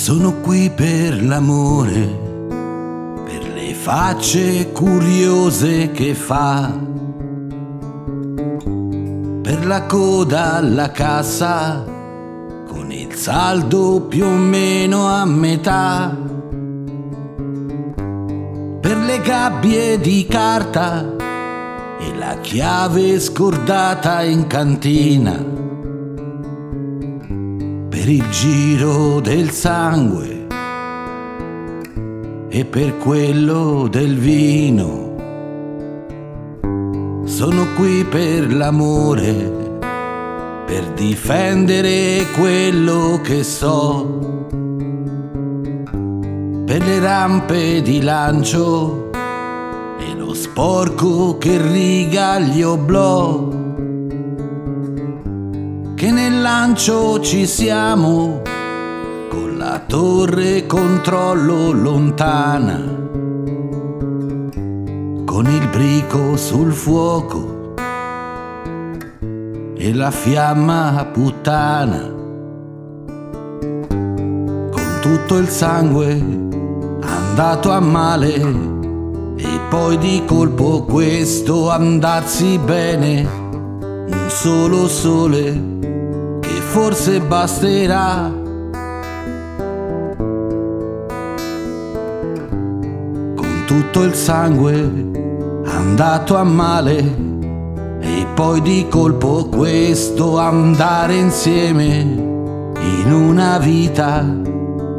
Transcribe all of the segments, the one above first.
Sono qui per l'amore, per le facce curiose che fa, per la coda alla cassa, con il saldo più o meno a metà, per le gabbie di carta e la chiave scordata in cantina per il giro del sangue e per quello del vino. Sono qui per l'amore, per difendere quello che so, per le rampe di lancio e lo sporco che riga gli oblò che nel lancio ci siamo con la torre controllo lontana, con il brico sul fuoco e la fiamma puttana, con tutto il sangue andato a male e poi di colpo questo andarsi bene, un solo sole forse basterà. Con tutto il sangue andato a male e poi di colpo questo andare insieme in una vita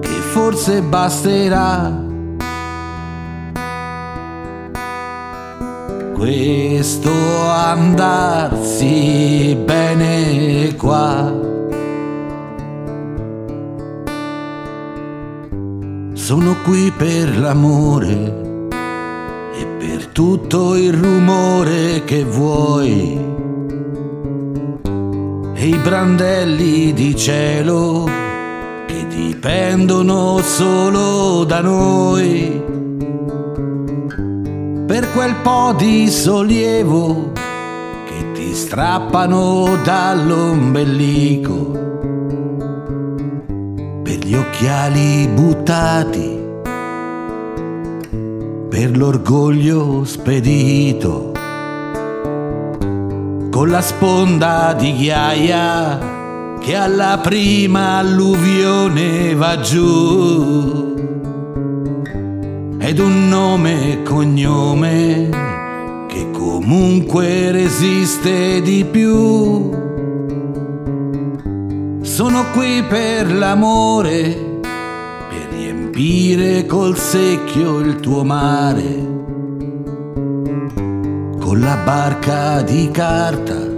che forse basterà. Questo andarsi bene qua Sono qui per l'amore e per tutto il rumore che vuoi. E i brandelli di cielo che dipendono solo da noi. Per quel po' di sollievo che ti strappano dall'ombelico. Gli occhiali buttati per l'orgoglio spedito, con la sponda di ghiaia che alla prima alluvione va giù, ed un nome e cognome che comunque resiste di più. Sono qui per l'amore, per riempire col secchio il tuo mare, con la barca di carta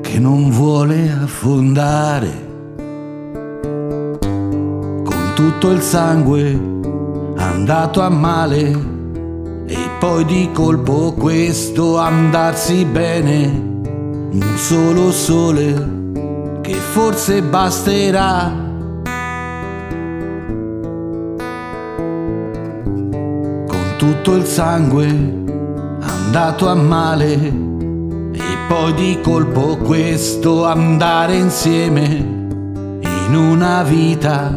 che non vuole affondare, con tutto il sangue andato a male e poi di colpo questo andarsi bene, un solo sole che forse basterà. Con tutto il sangue andato a male e poi di colpo questo andare insieme in una vita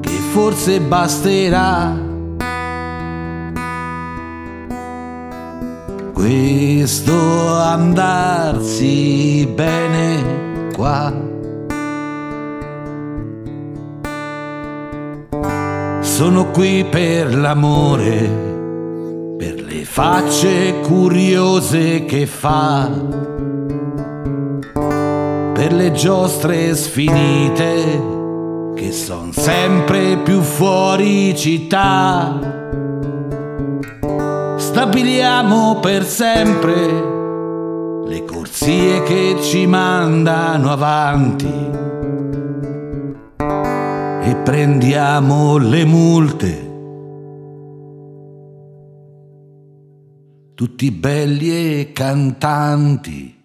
che forse basterà. Questo andarsi bene qua. Sono qui per l'amore, per le facce curiose che fa, per le giostre sfinite che son sempre più fuori città. Stabiliamo per sempre le corsie che ci mandano avanti e prendiamo le multe. Tutti belli e cantanti.